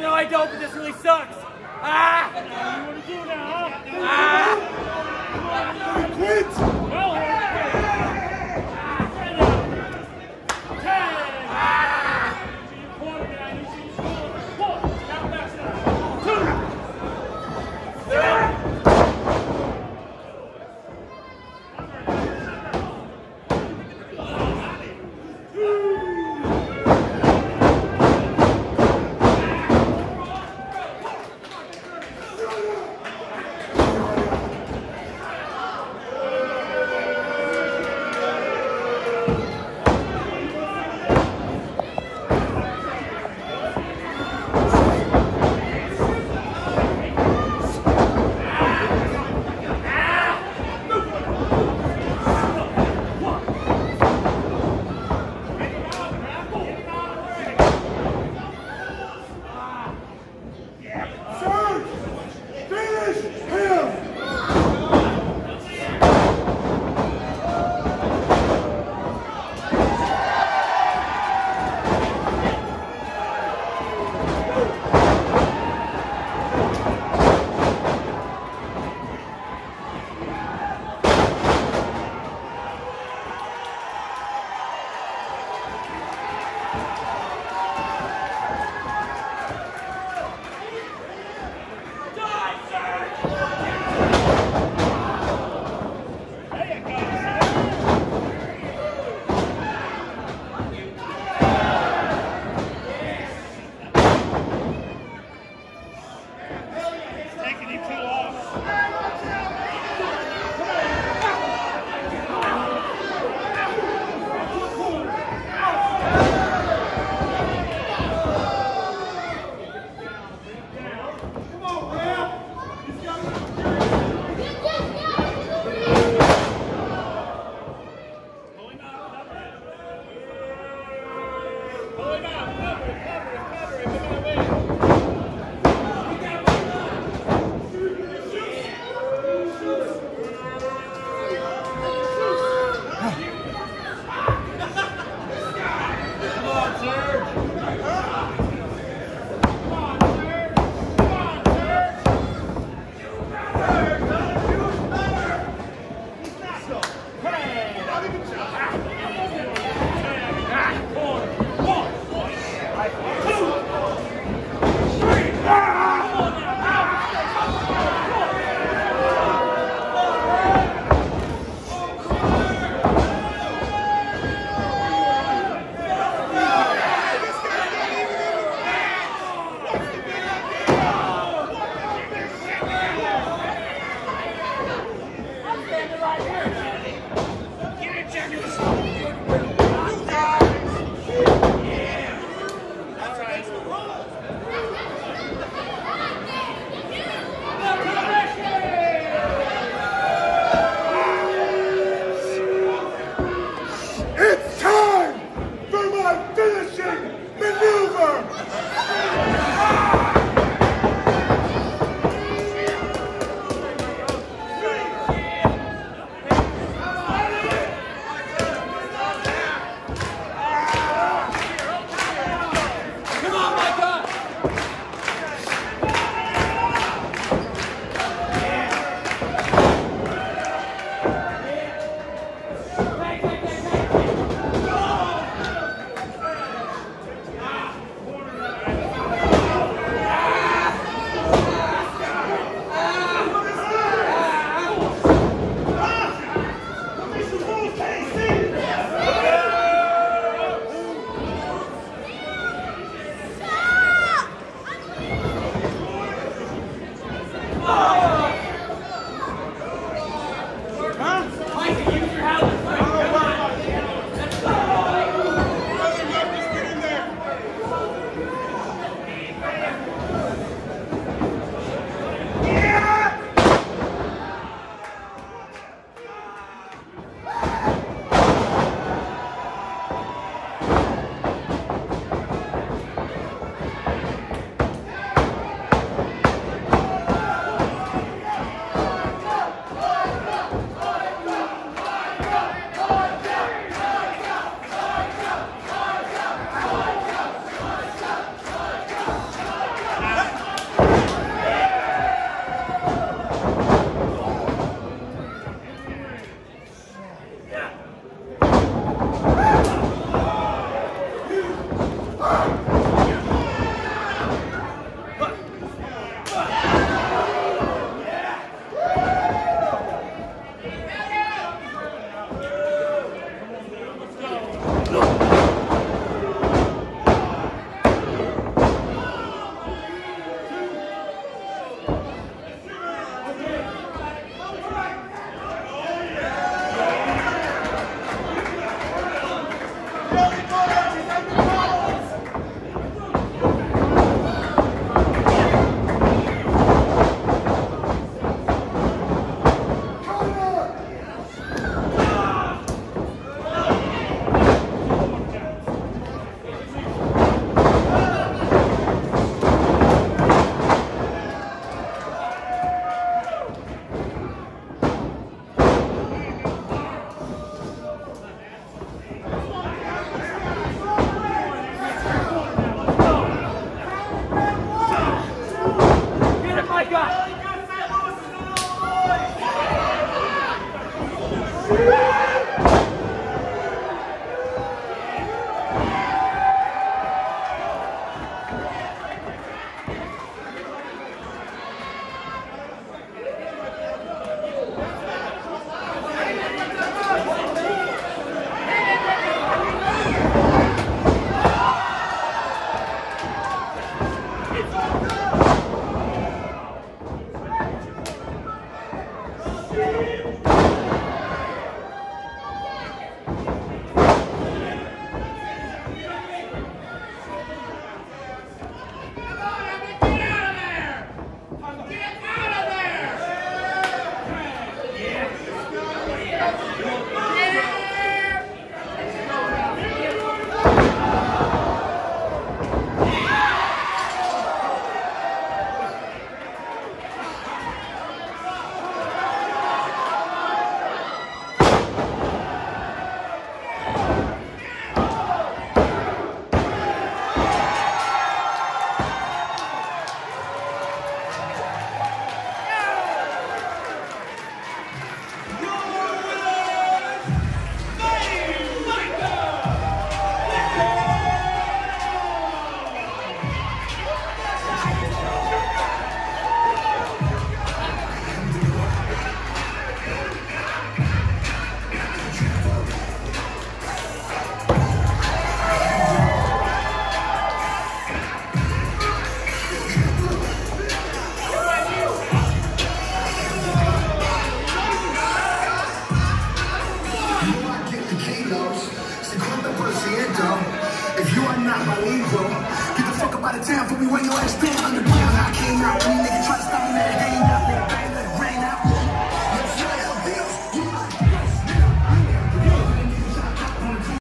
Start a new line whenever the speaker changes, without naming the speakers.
No, I don't, but this really sucks. Ah! What do you want to do now, huh? Ah! Quit! Cover it, cover it, cover it. We're going to win.